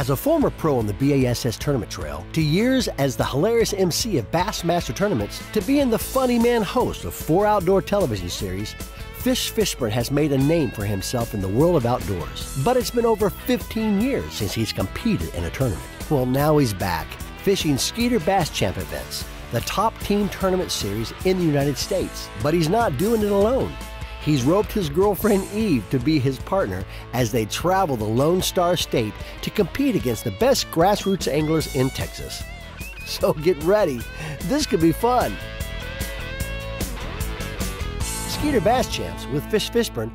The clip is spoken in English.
As a former pro on the BASS tournament trail, to years as the hilarious MC of Bassmaster tournaments, to being the funny man host of four outdoor television series, Fish Fishburne has made a name for himself in the world of outdoors. But it's been over 15 years since he's competed in a tournament. Well, now he's back, fishing Skeeter Bass Champ events, the top team tournament series in the United States. But he's not doing it alone. He's roped his girlfriend Eve to be his partner as they travel the Lone Star State to compete against the best grassroots anglers in Texas. So get ready, this could be fun. Skeeter Bass Champs with Fish Fishburne